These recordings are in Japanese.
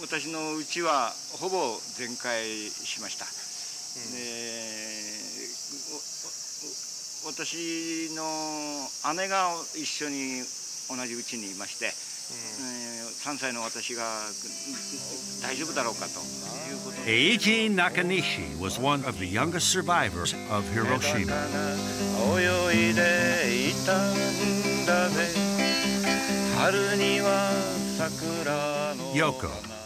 私のうちはほぼ全壊しました、うん、で私の姉が一緒に同じうちにいまして、うん、3歳の私が大丈夫だろうかということで Eiji Nakanishi was one of the youngest survivors of Hiroshima. Yoko, a seven-year-old Tokyo girl, plays hide and seek with Eiji, her teacher. こ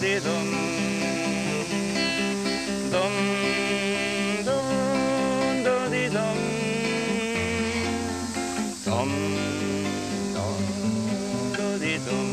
di dum dum dum do di dum dum dum do di dum